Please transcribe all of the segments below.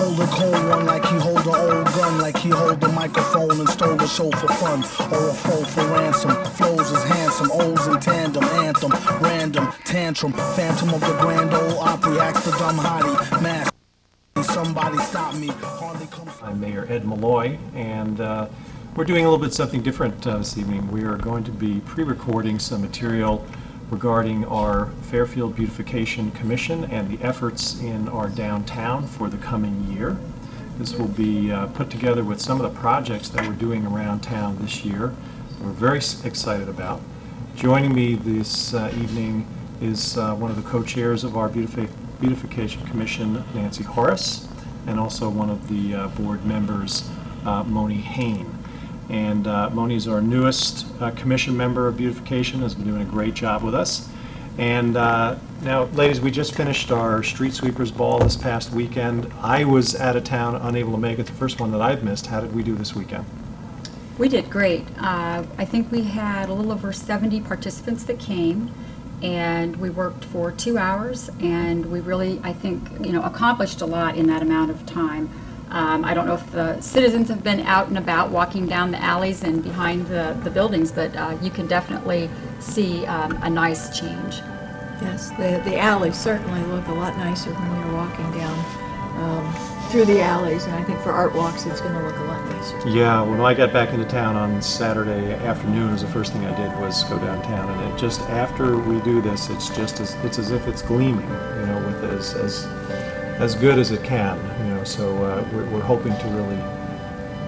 hold a cold one like he hold an old gun, like he hold the microphone and stole a show for fun, or a foe for ransom. Flows is handsome, O's in tandem, anthem, random, tantrum, phantom of the grand old opry, axe the dumb hottie, mask. Somebody stop me. I'm Mayor Ed Malloy, and uh, we're doing a little bit something different uh, this evening. We are going to be pre-recording some material regarding our Fairfield Beautification Commission and the efforts in our downtown for the coming year. This will be uh, put together with some of the projects that we're doing around town this year. We're very excited about. Joining me this uh, evening is uh, one of the co-chairs of our Beautifi- Beautification Commission, Nancy Horace, and also one of the uh, board members, uh, Moni Hain. And uh, Moni is our newest uh, commission member of beautification, has been doing a great job with us. And uh, now, ladies, we just finished our street sweepers ball this past weekend. I was out of town, unable to make it, the first one that I've missed. How did we do this weekend? We did great. Uh, I think we had a little over 70 participants that came, and we worked for two hours, and we really, I think, you know, accomplished a lot in that amount of time. Um, I don't know if the citizens have been out and about walking down the alleys and behind the, the buildings, but uh, you can definitely see um, a nice change. Yes, the, the alleys certainly look a lot nicer when you're walking down um, through the alleys, and I think for art walks, it's going to look a lot nicer. Yeah, when I got back into town on Saturday afternoon, was the first thing I did was go downtown, and it just after we do this, it's just as it's as if it's gleaming, you know, with as as as good as it can, you know. So uh, we're, we're hoping to really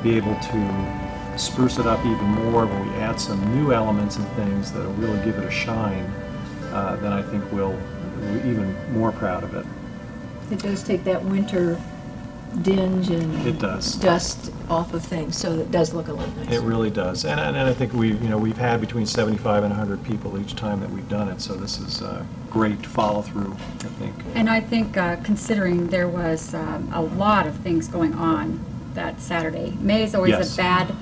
be able to spruce it up even more when we add some new elements and things that'll really give it a shine. Uh, then I think we'll we're even more proud of it. It does take that winter dinge and It does. dust off of things, so it does look a lot nicer. It really does, and, and I think we've, you know, we've had between 75 and 100 people each time that we've done it, so this is uh, great follow-through, I think. And I think uh, considering there was um, a lot of things going on that Saturday, May is always Yes. a bad,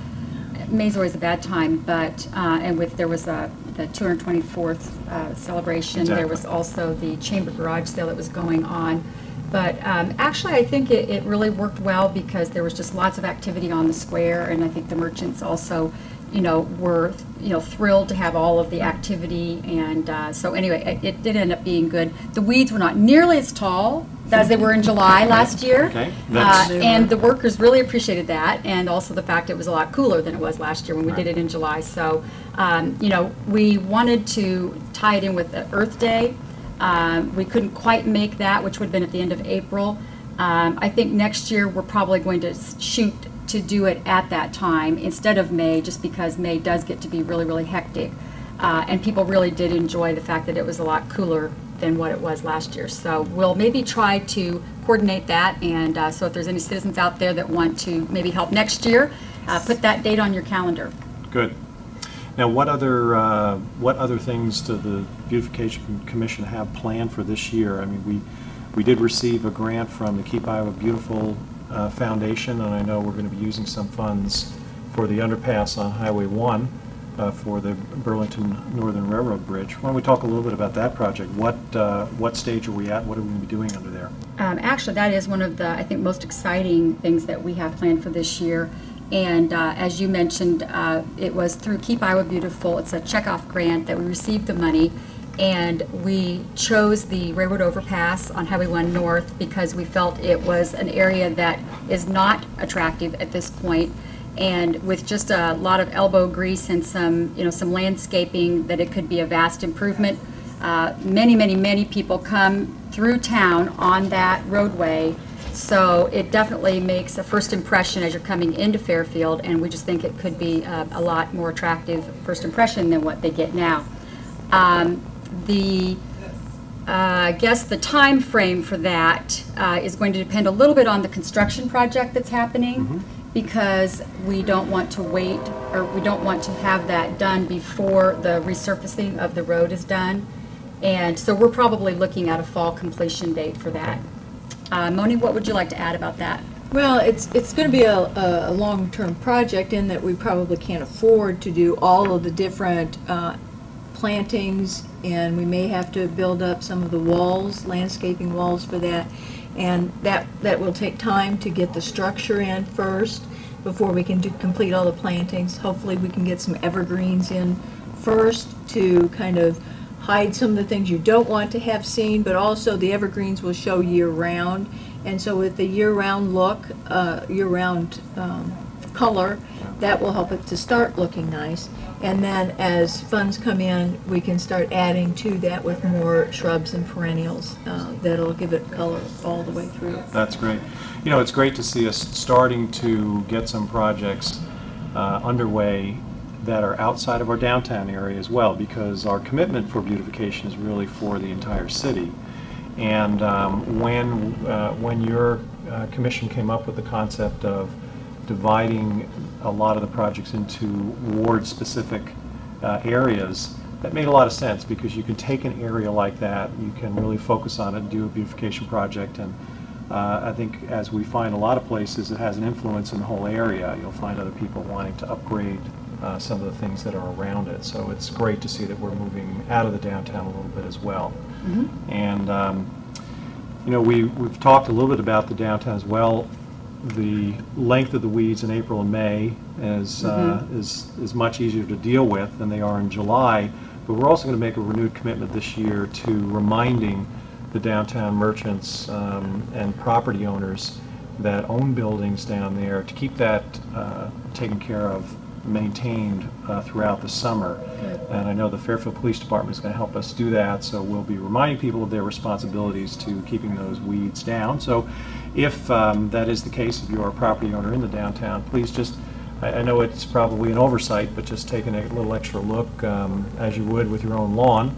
May's always a bad time, but, uh, and with, there was a, the 224th uh, celebration. There was Exactly. also the Chamber Garage sale that was going on. But um, actually, I think it, it really worked well because there was just lots of activity on the square, and I think the merchants also, you know, were, you know, thrilled to have all of the activity, and uh, so anyway, it, it did end up being good. The weeds were not nearly as tall as they were in July last year. Okay, Uh, And the workers really appreciated that, and also the fact it was a lot cooler than it was last year when we did it in July. So, um, you know, we wanted to tie it in with the Earth Day. Um, We couldn't quite make that, which would have been at the end of April. Um, I think next year, we're probably going to shoot to do it at that time instead of May, just because May does get to be really, really hectic. Uh, And people really did enjoy the fact that it was a lot cooler than what it was last year. So we'll maybe try to coordinate that, and uh, so if there's any citizens out there that want to maybe help next year, uh, put that date on your calendar. Good. Now, what other, uh, what other things do the Beautification Commission have planned for this year? I mean, we, we did receive a grant from the Keep Iowa Beautiful uh, Foundation, and I know we're going to be using some funds for the underpass on Highway 1 uh, for the Burlington Northern Railroad Bridge. Why don't we talk a little bit about that project? What, uh, what stage are we at? What are we going to be doing under there? Um, Actually, that is one of the, I think, most exciting things that we have planned for this year. And uh, as you mentioned, uh, it was through Keep Iowa Beautiful. It's a checkoff grant that we received the money. And we chose the railroad overpass on Highway 1 North because we felt it was an area that is not attractive at this point. And with just a lot of elbow grease and some, you know, some landscaping, that it could be a vast improvement. Uh, Many, many, many people come through town on that roadway, so it definitely makes a first impression as you're coming into Fairfield, and we just think it could be uh, a lot more attractive first impression than what they get now. Um, The, uh, I guess the time frame for that uh, is going to depend a little bit on the construction project that's happening, because we don't want to wait, or we don't want to have that done before the resurfacing of the road is done. And so we're probably looking at a fall completion date for that. Uh, Moni, what would you like to add about that? Well, it's, it's going to be a, a, long-term project in that we probably can't afford to do all of the different uh, plantings, and we may have to build up some of the walls, landscaping walls for that. And that, that will take time to get the structure in first before we can do, complete all the plantings. Hopefully, we can get some evergreens in first to kind of hide some of the things you don't want to have seen, but also the evergreens will show year-round. And so with the year-round look, uh, year-round um, color, that will help it to start looking nice. And then as funds come in, we can start adding to that with more shrubs and perennials uh, that'll give it color all the way through. That's great. You know, it's great to see us starting to get some projects uh, underway that are outside of our downtown area as well, because our commitment for beautification is really for the entire city. And um, when, uh, when your uh, commission came up with the concept of dividing a lot of the projects into ward-specific uh, areas, that made a lot of sense, because you can take an area like that, you can really focus on it, and do a beautification project, and uh, I think as we find a lot of places, it has an influence in the whole area. You'll find other people wanting to upgrade uh, some of the things that are around it. So it's great to see that we're moving out of the downtown a little bit as well. And, um, you know, we, we've talked a little bit about the downtown as well. The length of the weeds in April and May is, uh, is, is much easier to deal with than they are in July. But we're also going to make a renewed commitment this year to reminding the downtown merchants um, and property owners that own buildings down there to keep that uh, taken care of, maintained uh, throughout the summer. And I know the Fairfield Police Department is going to help us do that, so we'll be reminding people of their responsibilities to keeping those weeds down. So if um, that is the case, if you are a property owner in the downtown, please just, I I know it's probably an oversight, but just taking a little extra look, um, as you would with your own lawn,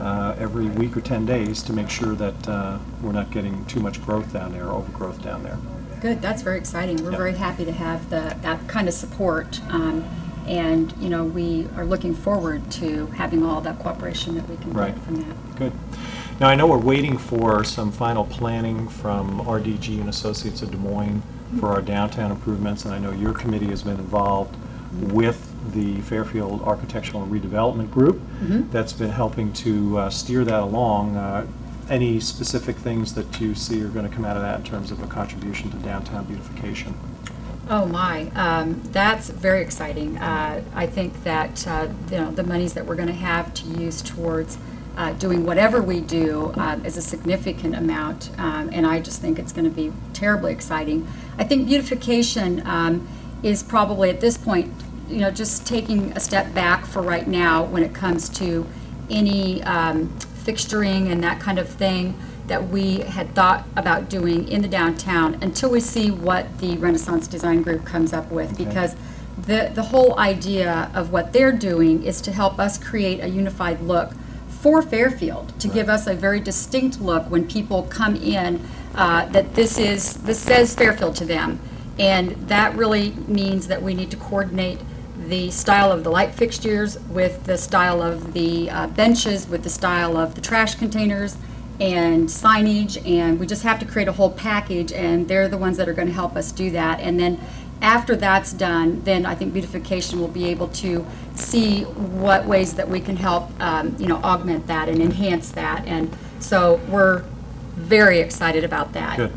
uh, every week or 10 days to make sure that uh, we're not getting too much growth down there, overgrowth down there. Good, that's very exciting. We're Yep. very happy to have the, that kind of support. um, And, you know, we are looking forward to having all that cooperation that we can Right. get from that. Good. Now, I know we're waiting for some final planning from RDG and Associates of Des Moines for our downtown improvements, and I know your committee has been involved with the Fairfield Architectural and Redevelopment Group that's been helping to uh, steer that along. Uh, Any specific things that you see are going to come out of that in terms of a contribution to downtown beautification? Oh, my, um, that's very exciting. Uh, I think that, uh, you know, the monies that we're going to have to use towards uh, doing whatever we do uh, is a significant amount, um, and I just think it's going to be terribly exciting. I think beautification um, is probably, at this point, you know, just taking a step back for right now when it comes to any um, fixturing and that kind of thing that we had thought about doing in the downtown until we see what the Renaissance Design Group comes up with. Okay. Because the, the whole idea of what they're doing is to help us create a unified look for Fairfield, to give us a very distinct look when people come in, uh, that this is, this says Fairfield to them. And that really means that we need to coordinate the style of the light fixtures with the style of the uh, benches, with the style of the trash containers and signage, and we just have to create a whole package, and they're the ones that are going to help us do that. And then after that's done, then I think beautification will be able to see what ways that we can help, um, you know, augment that and enhance that. And so we're very excited about that. Good.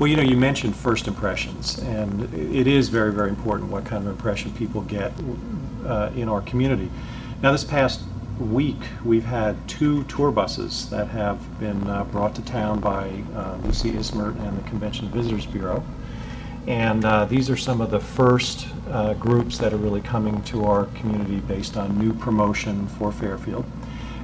Well, you know, you mentioned first impressions, and it is very, very important what kind of impression people get uh, in our community. Now, this past week, we've had two tour buses that have been uh, brought to town by uh, Lucy Ismert and the Convention Visitors Bureau. And uh, these are some of the first uh, groups that are really coming to our community based on new promotion for Fairfield.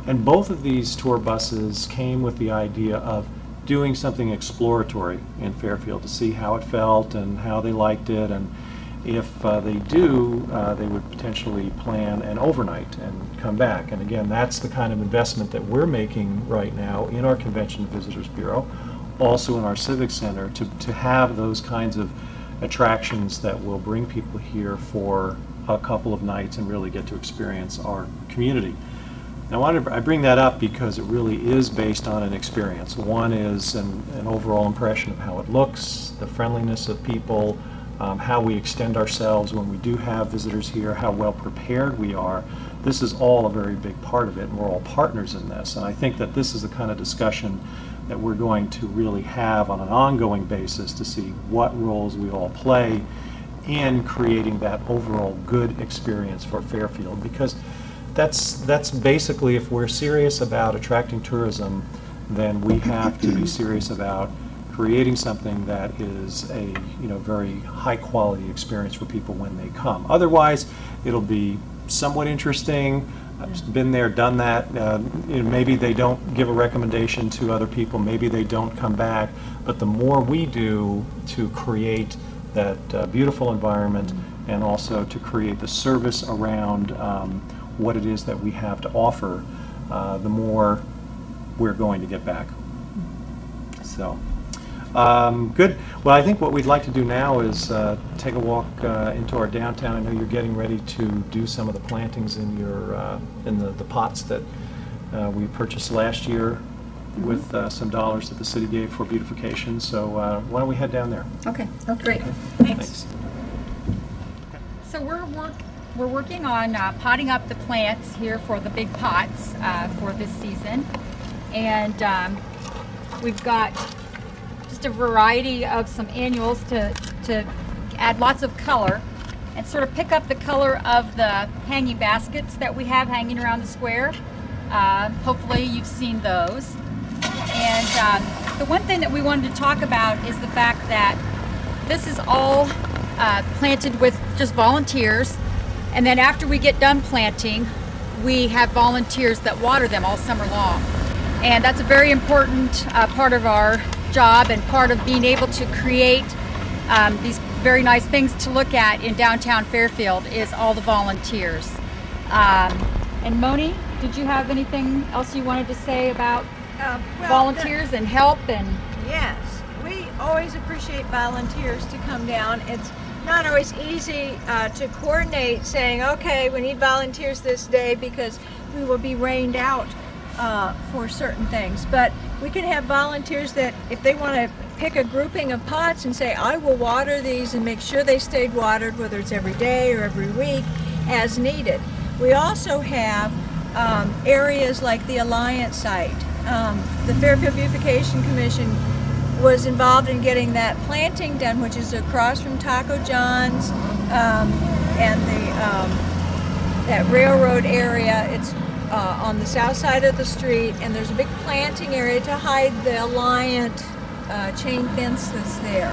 And both of these tour buses came with the idea of doing something exploratory in Fairfield to see how it felt and how they liked it. And if uh, they do, uh, they would potentially plan an overnight and come back. And again, that's the kind of investment that we're making right now in our Convention and Visitors Bureau, also in our Civic Center, to, to have those kinds of attractions that will bring people here for a couple of nights and really get to experience our community. I wanted, to- I bring that up because it really is based on an experience. One is an, an overall impression of how it looks, the friendliness of people, um, how we extend ourselves when we do have visitors here, how well prepared we are. This is all a very big part of it, and we're all partners in this. And I think that this is the kind of discussion that we're going to really have on an ongoing basis to see what roles we all play in creating that overall good experience for Fairfield. Because that's, that's basically, if we're serious about attracting tourism, then we have to be serious about creating something that is a, you know, very high-quality experience for people when they come. Otherwise, it'll be somewhat interesting, I've been there, done that, uh, you know, maybe they don't give a recommendation to other people, maybe they don't come back, but the more we do to create that uh, beautiful environment and also to create the service around um, what it is that we have to offer, uh, the more we're going to get back. So, um, good. Well, I think what we'd like to do now is uh, take a walk uh, into our downtown. I know you're getting ready to do some of the plantings in your, uh, in the the pots that uh, we purchased last year with uh, some dollars that the city gave for beautification. So uh, why don't we head down there? Okay, Oh, great. Thanks. So we're work, we're working on uh, potting up the plants here for the big pots uh, for this season. And um, we've got just a variety of some annuals to, to add lots of color and sort of pick up the color of the hanging baskets that we have hanging around the square. Uh, hopefully you've seen those. And um, the one thing that we wanted to talk about is the fact that this is all uh, planted with just volunteers. And then after we get done planting, we have volunteers that water them all summer long. And that's a very important uh, part of our job and part of being able to create um, these very nice things to look at in downtown Fairfield is all the volunteers. Um, and Moni, did you have anything else you wanted to say about Uh, well, volunteers and help and yes, we always appreciate volunteers to come down. It's not always easy uh, to coordinate saying, okay, we need volunteers this day because we will be rained out uh, for certain things. But we can have volunteers that, if they want to pick a grouping of pots and say, I will water these and make sure they stayed watered, whether it's every day or every week, as needed. We also have um, areas like the Alliant site. Um, the Fairfield Beautification Commission was involved in getting that planting done, which is across from Taco John's um, and the um, that railroad area. It's uh, on the south side of the street, and there's a big planting area to hide the Alliant uh, chain fence that's there.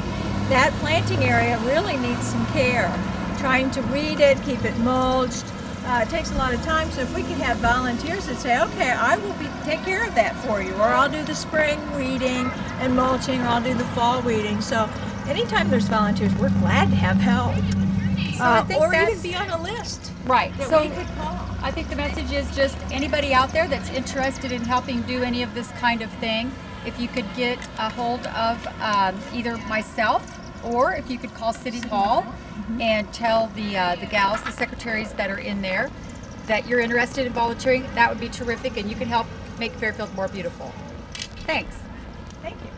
That planting area really needs some care. Trying to weed it, keep it mulched. Uh, it takes a lot of time, so if we could have volunteers that say, okay, I will be take care of that for you, or I'll do the spring weeding and mulching, or I'll do the fall weeding. So anytime there's volunteers, we're glad to have help. So Uh, or even be on a list right. So we could call. I think the message is just anybody out there that's interested in helping do any of this kind of thing, if you could get a hold of um, either myself or if you could call City Hall and tell the uh, the gals, the secretaries that are in there, that you're interested in volunteering, that would be terrific, and you can help make Fairfield more beautiful. Thanks. Thank you.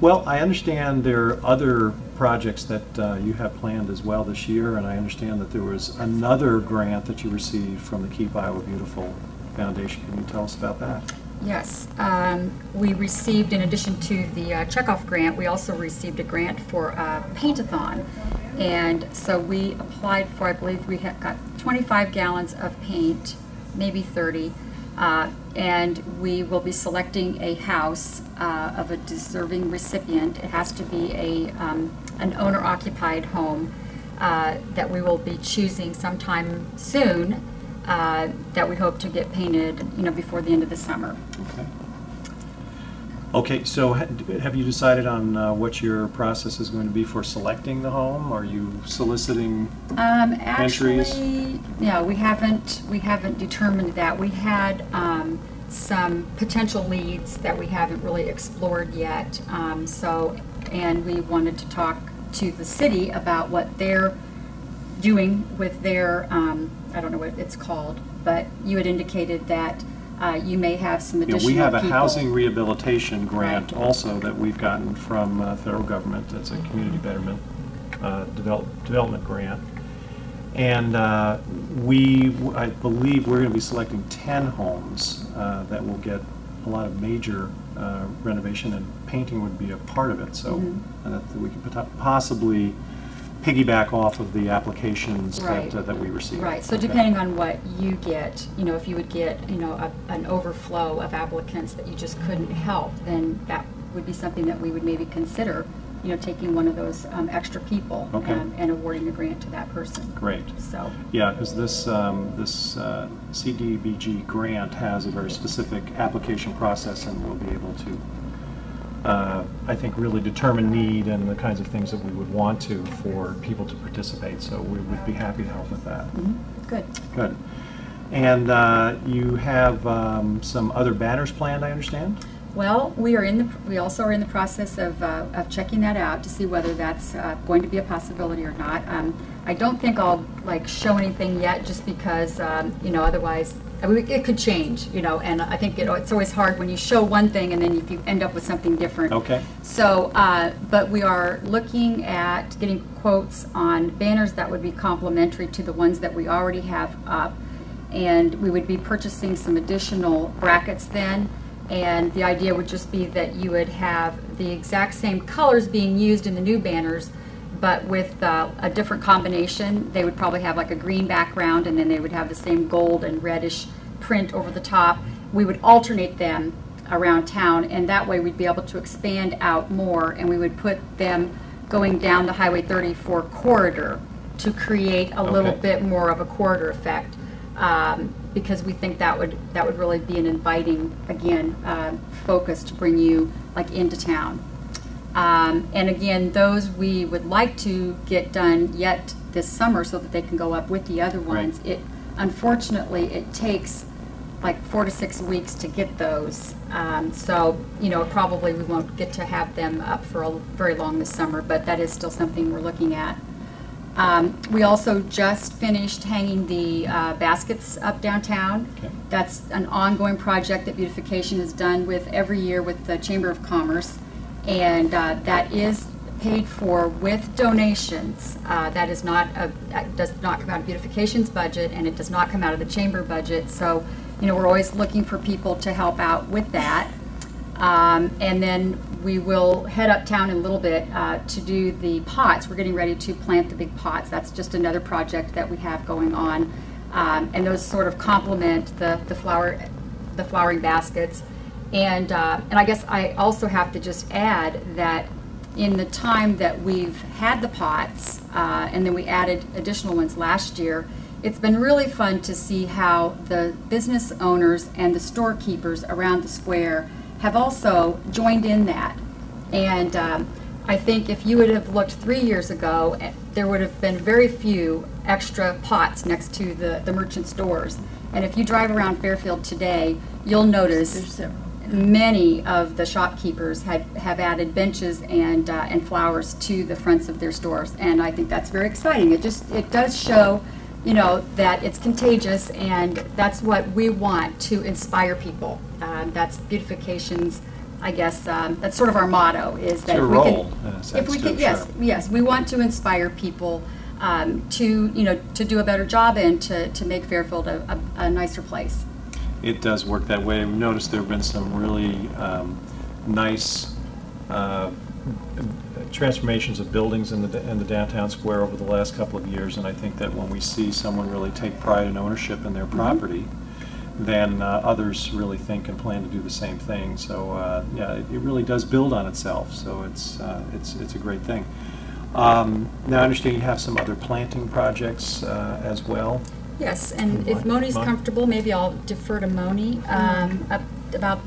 Well, I understand there are other projects that uh, you have planned as well this year, and I understand that there was another grant that you received from the Keep Iowa Beautiful Foundation. Can you tell us about that? Yes, um, we received, in addition to the uh, checkoff grant, we also received a grant for a paint-a-thon. And so we applied for, I believe we got 25 gallons of paint, maybe 30. uh, And we will be selecting a house uh, of a deserving recipient. It has to be a, um, an owner-occupied home uh, that we will be choosing sometime soon uh, that we hope to get painted, you know, before the end of the summer. Okay. Okay, so ha- have you decided on uh, what your process is going to be for selecting the home? Are you soliciting? Um, Entries? actually, no, we haven't, we haven't determined that. We had, um, some potential leads that we haven't really explored yet. Um, so, and we wanted to talk to the city about what they're doing with their, um, I don't know what it's called, but you had indicated that, uh, you may have some additional we have a people. housing rehabilitation grant Right. also that we've gotten from uh, federal government. That's a community betterment, uh, develop- development grant. And uh, we, I believe we're going to be selecting 10 homes uh, that will get a lot of major uh, renovation, and painting would be a part of it, so Mm-hmm. uh, that we could possibly piggyback off of the applications Right. that uh, that we receive. Right, so Okay. depending on what you get, you know, if you would get, you know, a- an overflow of applicants that you just couldn't help, then that would be something that we would maybe consider, you know, taking one of those um, extra people Okay. and and awarding a grant to that person. Great. So, Yeah, because this, um, this uh, CDBG grant has a very specific application process, and we'll be able to, uh, I think, really determine need and the kinds of things that we would want to for people to participate, so we would be happy to help with that. good. Good. And uh, you have um, some other banners planned, I understand? Well, we are in the, we also are in the process of, uh, of checking that out to see whether that's uh, going to be a possibility or not. Um, I don't think I'll like show anything yet, just because, um, you know, otherwise, I mean, it could change, you know, and I think, know, it's always hard when you show one thing and then if you end up with something different. Okay. So, uh, but we are looking at getting quotes on banners that would be complementary to the ones that we already have up. And we would be purchasing some additional brackets then. And the idea would just be that you would have the exact same colors being used in the new banners, but with uh, a different combination. They would probably have like a green background and then they would have the same gold and reddish print over the top. We would alternate them around town and that way we'd be able to expand out more and we would put them going down the Highway 34 corridor to create a little bit more of a corridor effect. Um, because we think that would, that would really be an inviting, again, uh, focus to bring you like into town. Um, and again, those we would like to get done yet this summer so that they can go up with the other Right. ones. It, unfortunately, it takes like four to six weeks to get those. Um, so, you know, probably we won't get to have them up for a very long this summer, but that is still something we're looking at. Um, we also just finished hanging the uh, baskets up downtown. Okay. That's an ongoing project that beautification has done with every year with the Chamber of Commerce. And uh, that is paid for with donations. Uh, That is not, a- does not come out of beautification's budget and it does not come out of the chamber budget. So, you know, we're always looking for people to help out with that. Um, And then we will head uptown in a little bit uh, to do the pots. We're getting ready to plant the big pots. That's just another project that we have going on. Um, And those sort of complement the, the flower, the flowering baskets. And, uh, and I guess I also have to just add that in the time that we've had the pots, uh, and then we added additional ones last year, it's been really fun to see how the business owners and the storekeepers around the square have also joined in that. And um, I think if you would have looked three years ago, eh, there would have been very few extra pots next to the, the merchant stores. And if you drive around Fairfield today, you'll notice. Many of the shopkeepers had, have added benches and, uh, and flowers to the fronts of their stores. And I think that's very exciting. It just, it does show, you know, that it's contagious and that's what we want to inspire people. Um, that's beautification's, I guess, um, that's sort of our motto is that your if we can- role, in a If we can, yes, yes, we want to inspire people um, to, you know, to do a better job and to, to make Fairfield a, a, a nicer place. It does work that way. We've noticed there have been some really um, nice uh, transformations of buildings in the, in the downtown square over the last couple of years, and I think that when we see someone really take pride and ownership in their property, then uh, others really think and plan to do the same thing. So, uh, yeah, it it really does build on itself, so it's, uh, it's, it's a great thing. Um, Now, I understand you have some other planting projects uh, as well. Yes, and if Moni's Mon- comfortable, maybe I'll defer to Moni um, about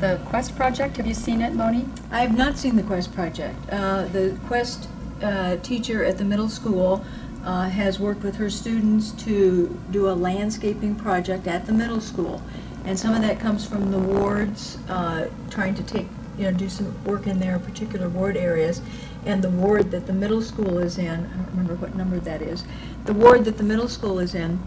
the Quest project. Have you seen it, Moni? I have not seen the Quest project. Uh, The Quest uh, teacher at the middle school uh, has worked with her students to do a landscaping project at the middle school. And some of that comes from the wards, uh, trying to take, you know, do some work in their particular ward areas. And the ward that the middle school is in, I don't remember what number that is, the ward that the middle school is in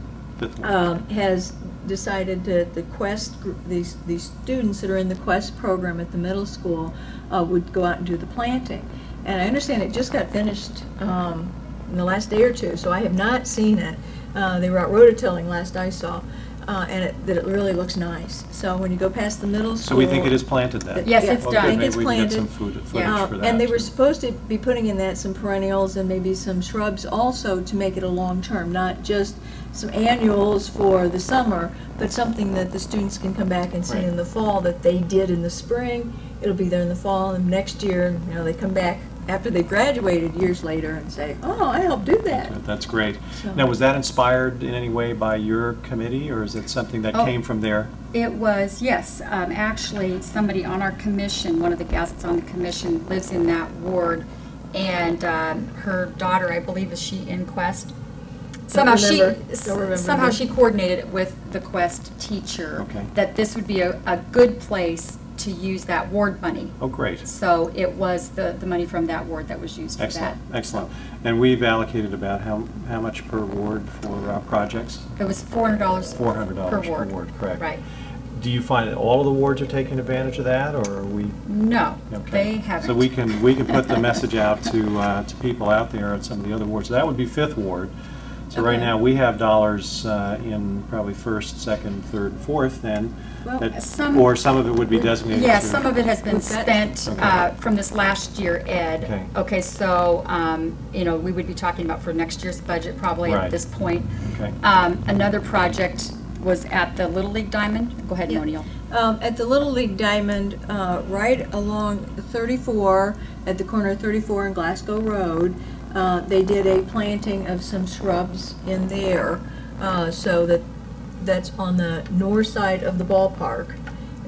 um, has decided that the Quest, these, these students that are in the Quest program at the middle school uh, would go out and do the planting. And I understand it just got finished um, in the last day or two, so I have not seen it. Uh, They were out rototilling last I saw, uh, and it, that it really looks nice. So when you go past the middle So school. we think it is planted then? Yes, Yeah, it's Well, done. good, I think maybe it's we can get planted. some food- footage Yeah. for that. And they were supposed to be putting in that some perennials and maybe some shrubs also to make it a long-term, not just some annuals for the summer, but something that the students can come back and see Right. in the fall that they did in the spring. It'll be there in the fall, and next year, you know, they come back after they graduated years later and say, oh, I helped do that. That's great. So- Now, was that inspired in any way by your committee, or is it something that Oh. came from there? It was, yes, um, actually, somebody on our commission, one of the gals that's on the commission, lives in that ward, and um, her daughter, I believe, is she in Quest? Somehow she, remember. Don't somehow her. she coordinated it with the Quest teacher. Okay. That this would be a, a good place to use that ward money. Oh, great. So it was the, the money from that ward that was used for that. Excellent, excellent. And we've allocated about how, how much per ward for uh, projects? It was four hundred dollars. $400 per ward, correct. Right. Do you find that all of the wards are taking advantage of that, or are we? No, okay. they haven't. So we can, we can put the message out to, uh, to people out there at some of the other wards. That would be Fifth Ward. So right now, we have dollars uh, in probably first, second, third, fourth, then. Well, that- some- Or some of it would be designated. Yeah, to- some of it has been spent Okay. uh, from this last year, Ed. Okay. Okay, so, um, you know, we would be talking about for next year's budget probably Right. at this point. Okay. Um, Another project was at the Little League Diamond. Go ahead, Yeah. O'Neill. Um, At the Little League Diamond, uh, right along 34, at the corner of 34 and Glasgow Road, uh, they did a planting of some shrubs in there, uh, so that, that's on the north side of the ballpark.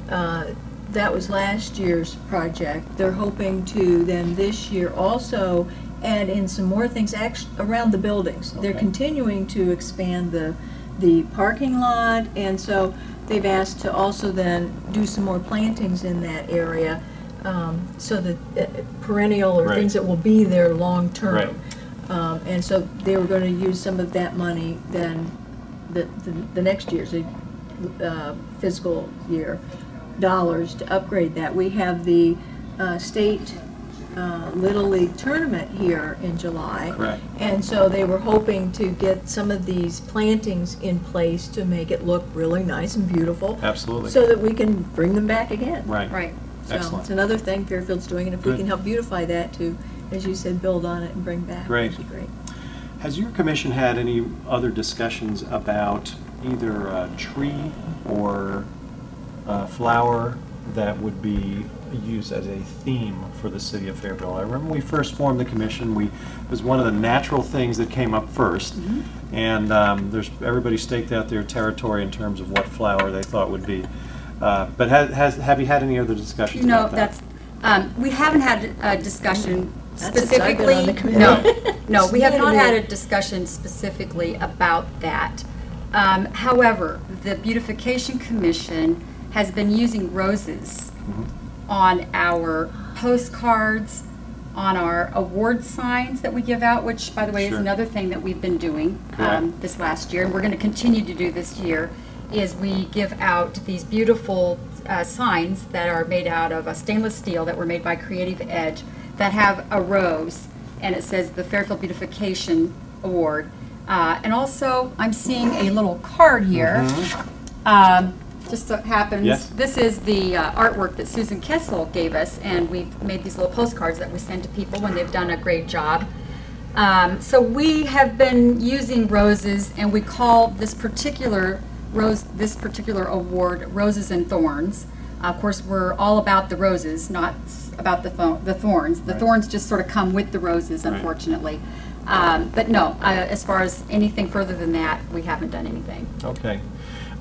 Uh, That was last year's project. They're hoping to then this year also add in some more things around the buildings. They're continuing to expand the, the parking lot, and so they've asked to also then do some more plantings in that area, um, so that uh, perennial or Right. things that will be there long-term. Right. Um, And so they were gonna use some of that money then, the, the- the next year's the, uh, fiscal year, dollars to upgrade that. We have the uh, state uh, Little League tournament here in July. Correct. And so they were hoping to get some of these plantings in place to make it look really nice and beautiful. Absolutely. So that we can bring them back again. Right. Right. So Excellent. it's another thing Fairfield's doing, and if we can help beautify that to, as you said, build on it and bring back. Great. That'd be great. Has your commission had any other discussions about either a tree or a flower that would be used as a theme for the city of Fairfield? I remember when we first formed the commission, we, it was one of the natural things that came up first. And um, there's, everybody staked out their territory in terms of what flower they thought would be. Uh, But has, has, have you had any other discussions No, about that? that's, um, we haven't had a discussion That's since I've been on specifically. No, no, we have not had a discussion specifically about that. Um, However, the Beautification Commission has been using roses Mm-hmm. on our postcards, on our award signs that we give out, which, by the way, is another thing that we've been doing um, this last year, and we're going to continue to do this year, is we give out these beautiful uh, signs that are made out of a stainless steel that were made by Creative Edge that have a rose, and it says the Fairfield Beautification Award. Uh, And also, I'm seeing a little card here. Um, Just so happens, Yes. this is the uh, artwork that Susan Kessel gave us, and we've made these little postcards that we send to people when they've done a great job. Um, So we have been using roses, and we call this particular rose, this particular award, Roses and Thorns. Of course, we're all about the roses, not about the the thorns. The Right. thorns just sort of come with the roses, Right. unfortunately. Um, But no, uh, as far as anything further than that, we haven't done anything. Okay.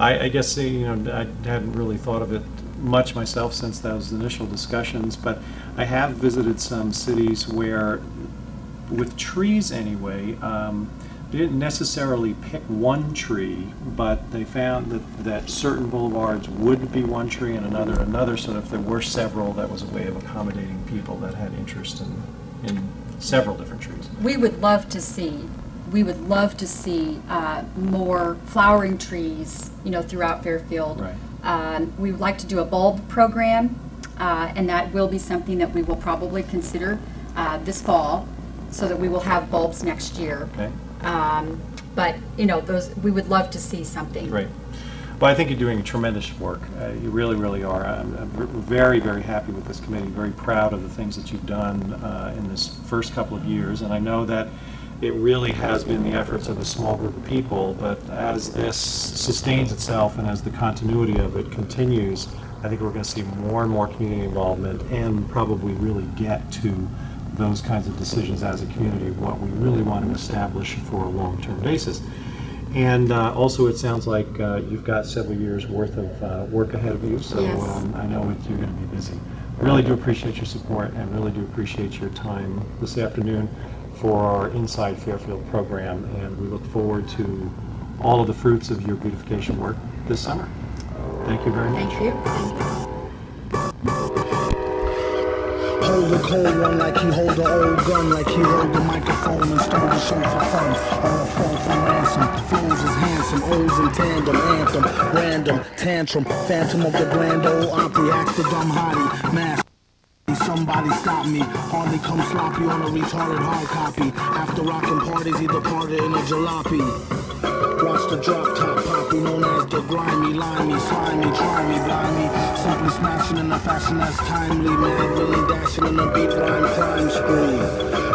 I, I guess, you know, I hadn't really thought of it much myself since those initial discussions, but I have visited some cities where, with trees anyway, um, didn't necessarily pick one tree, but they found that, that certain boulevards would be one tree and another another, so if there were several, that was a way of accommodating people that had interest in, in several different trees. We would love to see, we would love to see uh, more flowering trees, you know, throughout Fairfield. Right. Um, We would like to do a bulb program, uh, and that will be something that we will probably consider uh, this fall. so that we will have bulbs next year. Okay, Um, But, you know, those, we would love to see something. great. Well, I think you're doing tremendous work. Uh, You really, really are. I'm I'm very, very happy with this committee, very proud of the things that you've done uh, in this first couple of years. And I know that it really has been the efforts of a small group of people, but as this sustains itself and as the continuity of it continues, I think we're going to see more and more community involvement and probably really get to those kinds of decisions as a community, what we really want to establish for a long-term basis. And uh, also, it sounds like uh, you've got several years' worth of uh, work ahead of you, so Yes. um, I know that you're going to be busy. Really do appreciate your support and really do appreciate your time this afternoon for our Inside Fairfield program, and we look forward to all of the fruits of your beautification work this summer. Thank you very much. Thank you. Hold a cold one like he hold an old gun, like he hold the microphone and stole the show for fun. Or a fall for ransom, flows is handsome, O's in tandem, anthem, random, tantrum, phantom of the grand old opry, act the dumb hottie, mask. Somebody stop me, hardly come sloppy on a retarded hard copy. After rocking parties, he departed in a jalopy. Watch the drop top poppy, known as the grimy, limey, slimy, try me, blind me. Simply smashing in a fashion that's timely, mad, really dashing in a beat rhyme crime spree.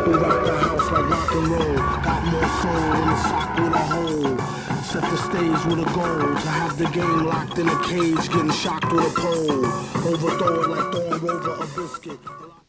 We rock the house like rock and roll, got more soul in a sock with a hole. Set the stage with a goal to have the game locked in a cage, getting shocked with a pole. Overthrow it like throwing Rover a biscuit.